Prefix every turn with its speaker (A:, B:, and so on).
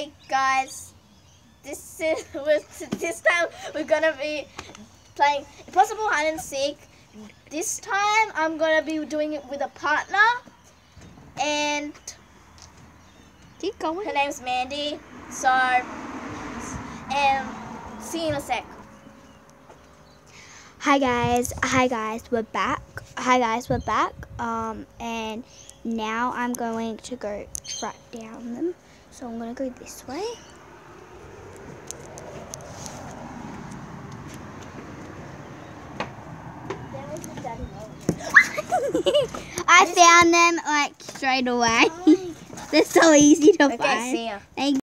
A: Hey guys, this is this time we're gonna be playing Impossible Hide and Seek. This time I'm gonna be doing it with a partner, and
B: Keep going.
A: her name's Mandy. So, and see you in a sec.
B: Hi guys. Hi guys. We're back. Hi guys. We're back. Um, and now I'm going to go track down them. So I'm gonna go this way. I found them like straight away. They're so easy to
A: Okay,
B: find.
A: see ya.
B: Thank